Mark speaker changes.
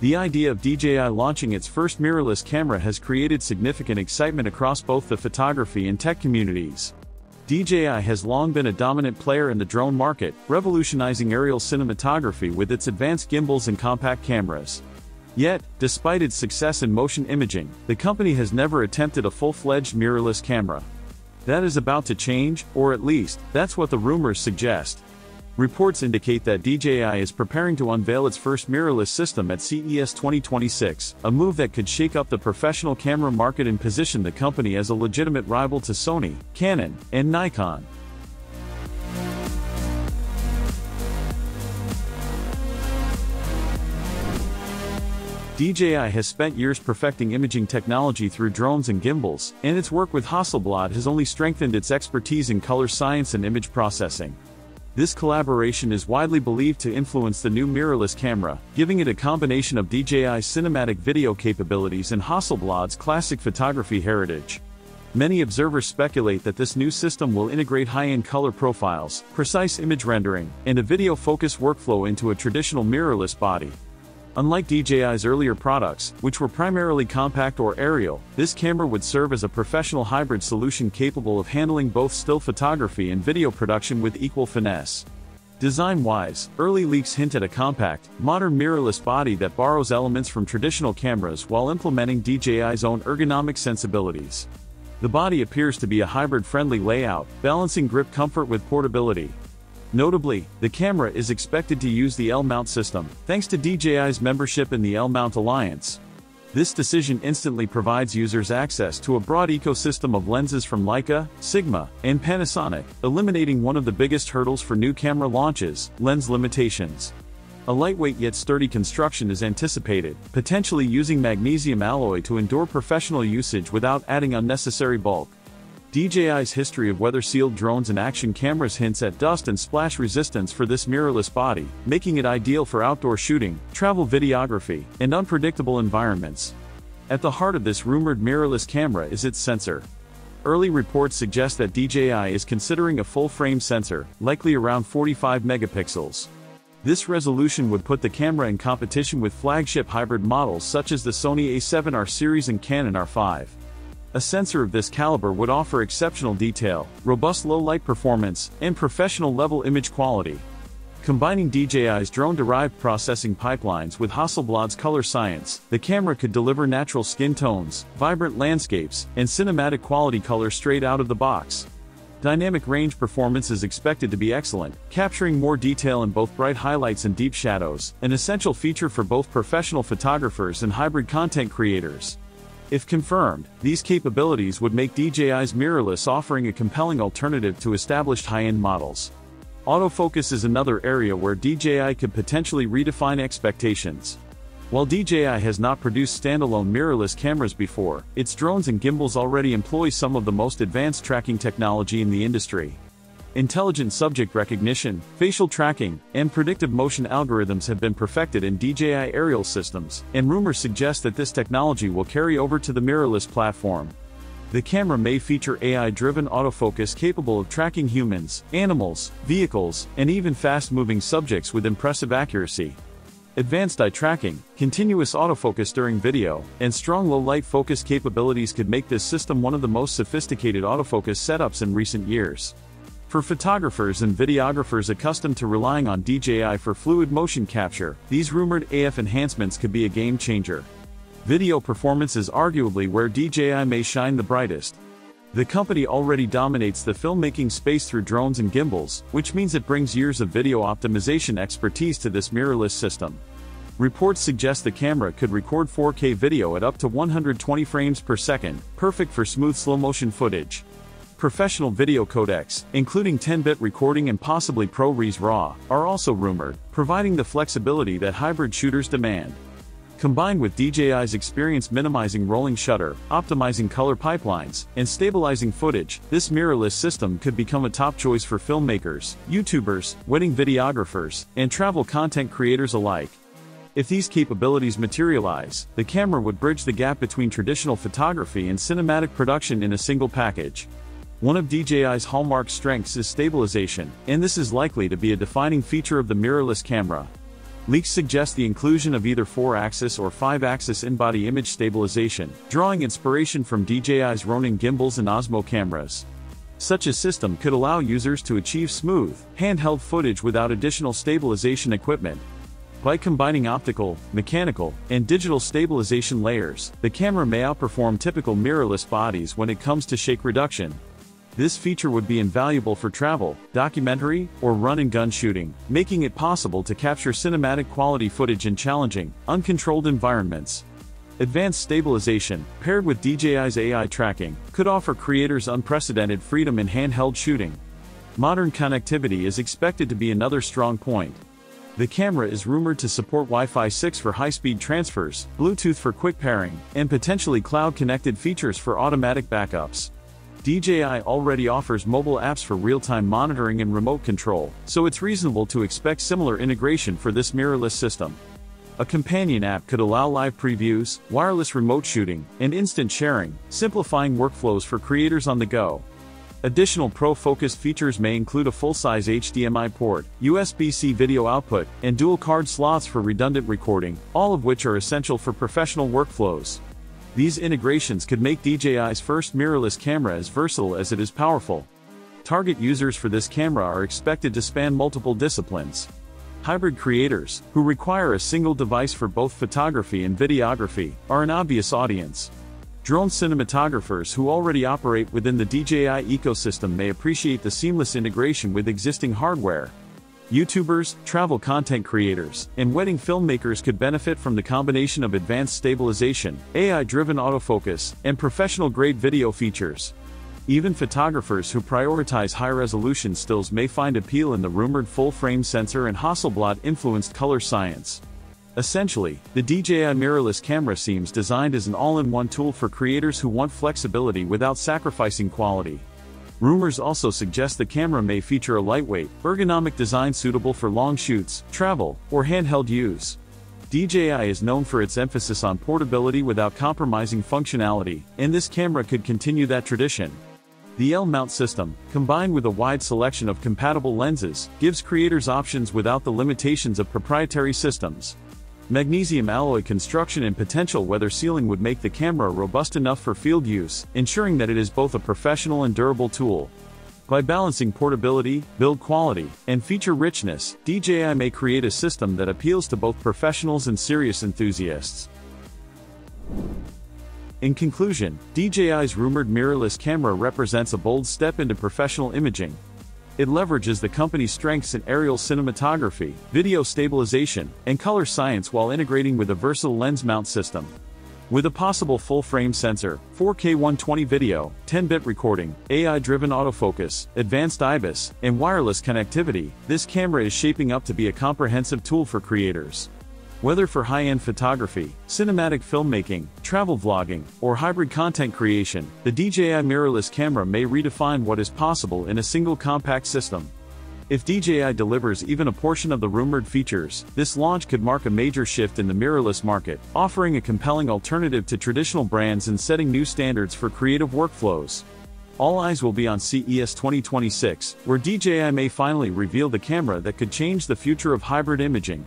Speaker 1: The idea of DJI launching its first mirrorless camera has created significant excitement across both the photography and tech communities. DJI has long been a dominant player in the drone market, revolutionizing aerial cinematography with its advanced gimbals and compact cameras. Yet, despite its success in motion imaging, the company has never attempted a full-fledged mirrorless camera. That is about to change, or at least, that's what the rumors suggest. Reports indicate that DJI is preparing to unveil its first mirrorless system at CES 2026, a move that could shake up the professional camera market and position the company as a legitimate rival to Sony, Canon, and Nikon. DJI has spent years perfecting imaging technology through drones and gimbals, and its work with Hasselblad has only strengthened its expertise in color science and image processing. This collaboration is widely believed to influence the new mirrorless camera, giving it a combination of DJI's cinematic video capabilities and Hasselblad's classic photography heritage. Many observers speculate that this new system will integrate high-end color profiles, precise image rendering, and a video focus workflow into a traditional mirrorless body. Unlike DJI's earlier products, which were primarily compact or aerial, this camera would serve as a professional hybrid solution capable of handling both still photography and video production with equal finesse. Design-wise, early leaks hint at a compact, modern mirrorless body that borrows elements from traditional cameras while implementing DJI's own ergonomic sensibilities. The body appears to be a hybrid-friendly layout, balancing grip comfort with portability, Notably, the camera is expected to use the L-mount system, thanks to DJI's membership in the L-mount Alliance. This decision instantly provides users access to a broad ecosystem of lenses from Leica, Sigma, and Panasonic, eliminating one of the biggest hurdles for new camera launches, lens limitations. A lightweight yet sturdy construction is anticipated, potentially using magnesium alloy to endure professional usage without adding unnecessary bulk. DJI's history of weather-sealed drones and action cameras hints at dust and splash resistance for this mirrorless body, making it ideal for outdoor shooting, travel videography, and unpredictable environments. At the heart of this rumored mirrorless camera is its sensor. Early reports suggest that DJI is considering a full-frame sensor, likely around 45 megapixels. This resolution would put the camera in competition with flagship hybrid models such as the Sony a7R series and Canon R5. A sensor of this caliber would offer exceptional detail, robust low-light performance, and professional-level image quality. Combining DJI's drone-derived processing pipelines with Hasselblad's color science, the camera could deliver natural skin tones, vibrant landscapes, and cinematic quality color straight out of the box. Dynamic range performance is expected to be excellent, capturing more detail in both bright highlights and deep shadows, an essential feature for both professional photographers and hybrid content creators. If confirmed, these capabilities would make DJI's mirrorless offering a compelling alternative to established high-end models. Autofocus is another area where DJI could potentially redefine expectations. While DJI has not produced standalone mirrorless cameras before, its drones and gimbals already employ some of the most advanced tracking technology in the industry. Intelligent subject recognition, facial tracking, and predictive motion algorithms have been perfected in DJI aerial systems, and rumors suggest that this technology will carry over to the mirrorless platform. The camera may feature AI-driven autofocus capable of tracking humans, animals, vehicles, and even fast-moving subjects with impressive accuracy. Advanced eye tracking, continuous autofocus during video, and strong low-light focus capabilities could make this system one of the most sophisticated autofocus setups in recent years. For photographers and videographers accustomed to relying on DJI for fluid motion capture, these rumored AF enhancements could be a game changer. Video performance is arguably where DJI may shine the brightest. The company already dominates the filmmaking space through drones and gimbals, which means it brings years of video optimization expertise to this mirrorless system. Reports suggest the camera could record 4K video at up to 120 frames per second, perfect for smooth slow-motion footage. Professional video codecs, including 10-bit recording and possibly ProRes RAW, are also rumored, providing the flexibility that hybrid shooters demand. Combined with DJI's experience minimizing rolling shutter, optimizing color pipelines, and stabilizing footage, this mirrorless system could become a top choice for filmmakers, YouTubers, wedding videographers, and travel content creators alike. If these capabilities materialize, the camera would bridge the gap between traditional photography and cinematic production in a single package. One of DJI's hallmark strengths is stabilization, and this is likely to be a defining feature of the mirrorless camera. Leaks suggest the inclusion of either 4-axis or 5-axis in-body image stabilization, drawing inspiration from DJI's Ronin gimbals and Osmo cameras. Such a system could allow users to achieve smooth, handheld footage without additional stabilization equipment. By combining optical, mechanical, and digital stabilization layers, the camera may outperform typical mirrorless bodies when it comes to shake reduction. This feature would be invaluable for travel, documentary, or run-and-gun shooting, making it possible to capture cinematic quality footage in challenging, uncontrolled environments. Advanced stabilization, paired with DJI's AI tracking, could offer creators unprecedented freedom in handheld shooting. Modern connectivity is expected to be another strong point. The camera is rumored to support Wi-Fi 6 for high-speed transfers, Bluetooth for quick pairing, and potentially cloud-connected features for automatic backups. DJI already offers mobile apps for real-time monitoring and remote control, so it's reasonable to expect similar integration for this mirrorless system. A companion app could allow live previews, wireless remote shooting, and instant sharing, simplifying workflows for creators on the go. Additional pro-focused features may include a full-size HDMI port, USB-C video output, and dual card slots for redundant recording, all of which are essential for professional workflows. These integrations could make DJI's first mirrorless camera as versatile as it is powerful. Target users for this camera are expected to span multiple disciplines. Hybrid creators, who require a single device for both photography and videography, are an obvious audience. Drone cinematographers who already operate within the DJI ecosystem may appreciate the seamless integration with existing hardware. YouTubers, travel content creators, and wedding filmmakers could benefit from the combination of advanced stabilization, AI-driven autofocus, and professional-grade video features. Even photographers who prioritize high-resolution stills may find appeal in the rumored full-frame sensor and Hasselblad-influenced color science. Essentially, the DJI mirrorless camera seems designed as an all-in-one tool for creators who want flexibility without sacrificing quality. Rumors also suggest the camera may feature a lightweight, ergonomic design suitable for long shoots, travel, or handheld use. DJI is known for its emphasis on portability without compromising functionality, and this camera could continue that tradition. The L-mount system, combined with a wide selection of compatible lenses, gives creators options without the limitations of proprietary systems. Magnesium alloy construction and potential weather sealing would make the camera robust enough for field use, ensuring that it is both a professional and durable tool. By balancing portability, build quality, and feature richness, DJI may create a system that appeals to both professionals and serious enthusiasts. In conclusion, DJI's rumored mirrorless camera represents a bold step into professional imaging. It leverages the company's strengths in aerial cinematography, video stabilization, and color science while integrating with a versatile lens mount system. With a possible full-frame sensor, 4K 120 video, 10-bit recording, AI-driven autofocus, advanced IBIS, and wireless connectivity, this camera is shaping up to be a comprehensive tool for creators. Whether for high-end photography, cinematic filmmaking, travel vlogging, or hybrid content creation, the DJI mirrorless camera may redefine what is possible in a single compact system. If DJI delivers even a portion of the rumored features, this launch could mark a major shift in the mirrorless market, offering a compelling alternative to traditional brands and setting new standards for creative workflows. All eyes will be on CES 2026, where DJI may finally reveal the camera that could change the future of hybrid imaging.